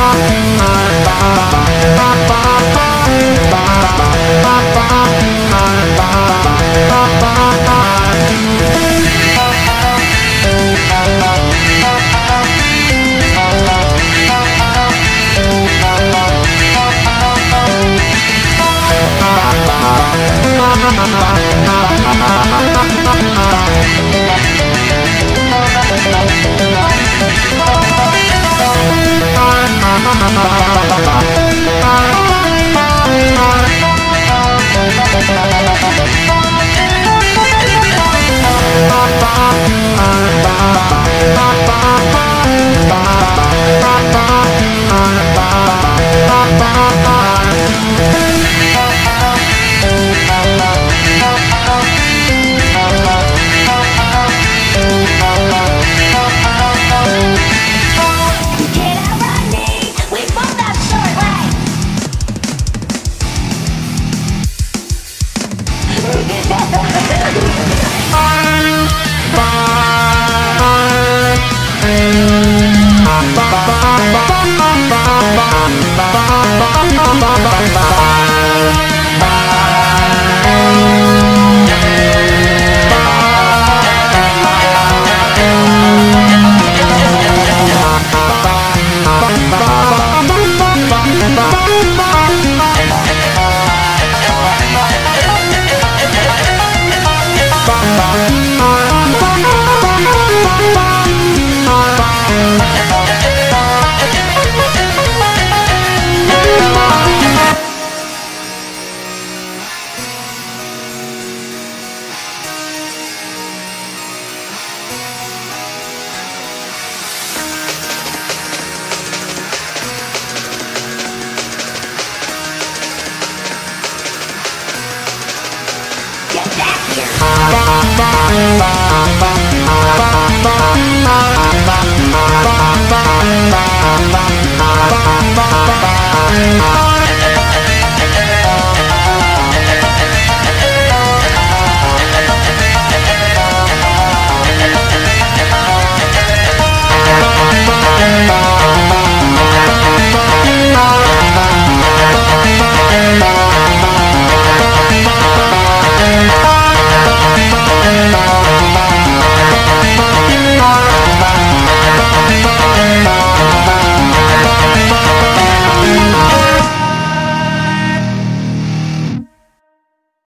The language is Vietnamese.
Ha ha ha ha ha Bye. Back here! Bye.